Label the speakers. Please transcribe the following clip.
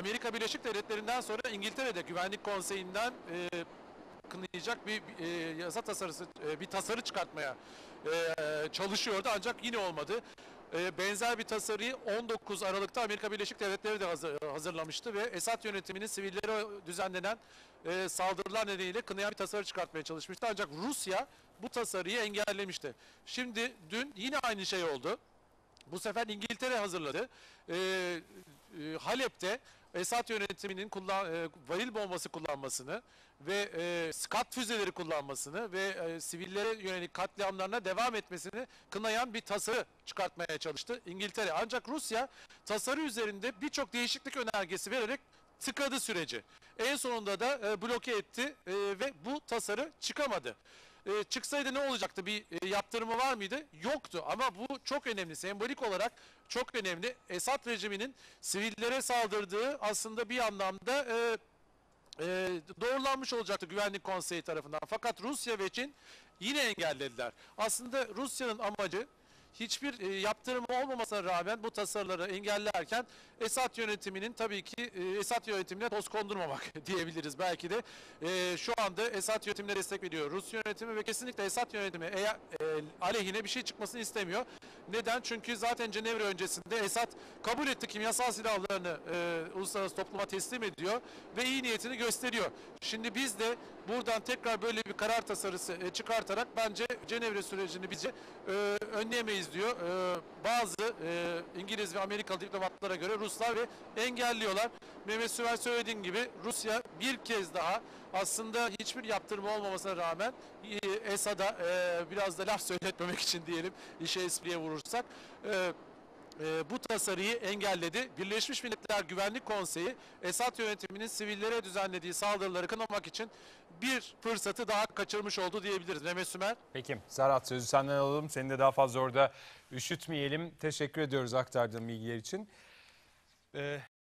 Speaker 1: Amerika Birleşik Devletleri'nden sonra İngiltere'de Güvenlik Konseyi'nden e, kınayacak bir e, yasa tasarısı, e, bir tasarı çıkartmaya e, çalışıyordu ancak yine olmadı. E, benzer bir tasarıyı 19 Aralık'ta Amerika Birleşik Devletleri de hazır- hazırlamıştı ve Esad yönetiminin sivillere düzenlenen e, saldırılar nedeniyle kınayan bir tasarı çıkartmaya çalışmıştı. Ancak Rusya bu tasarıyı engellemişti. Şimdi dün yine aynı şey oldu. Bu sefer İngiltere hazırladı. Ee, e, Halep'te Esad yönetiminin kullan, e, varil bombası kullanmasını ve e, skat füzeleri kullanmasını ve e, sivillere yönelik katliamlarına devam etmesini kınayan bir tasarı çıkartmaya çalıştı İngiltere. Ancak Rusya tasarı üzerinde birçok değişiklik önergesi vererek tıkadı süreci. En sonunda da e, bloke etti e, ve bu tasarı çıkamadı. E, çıksaydı ne olacaktı? Bir e, yaptırımı var mıydı? Yoktu. Ama bu çok önemli. Sembolik olarak çok önemli. Esad rejiminin sivillere saldırdığı aslında bir anlamda e, e, doğrulanmış olacaktı Güvenlik Konseyi tarafından. Fakat Rusya ve Çin yine engellediler. Aslında Rusya'nın amacı hiçbir e, yaptırımı olmamasına rağmen bu tasarıları engellerken Esad yönetiminin tabii ki e, Esad yönetimine toz kondurmamak diyebiliriz belki de. E, şu anda Esad yönetimine destek veriyor Rus yönetimi ve kesinlikle Esad yönetimi eğer e, aleyhine bir şey çıkmasını istemiyor. Neden? Çünkü zaten Cenevre öncesinde Esad kabul etti kimyasal silahlarını e, uluslararası topluma teslim ediyor ve iyi niyetini gösteriyor. Şimdi biz de buradan tekrar böyle bir karar tasarısı e, çıkartarak bence Cenevre sürecini bize e, önleyemeyiz diyor. E, bazı e, İngiliz ve Amerikalı diplomatlara göre Ruslar ve engelliyorlar. Mehmet Süver söylediğin gibi Rusya bir kez daha aslında hiçbir yaptırma olmamasına rağmen e, Esad'a e, biraz da laf söyletmemek için diyelim işe espriye vurursak e, e, bu tasarıyı engelledi. Birleşmiş Milletler Güvenlik Konseyi Esad yönetiminin sivillere düzenlediği saldırıları kınamak için bir fırsatı daha kaçırmış oldu diyebiliriz. Mehmet Sümer.
Speaker 2: Peki Serhat sözü senden alalım. Seni de daha fazla orada üşütmeyelim. Teşekkür ediyoruz aktardığın bilgiler için. Ee,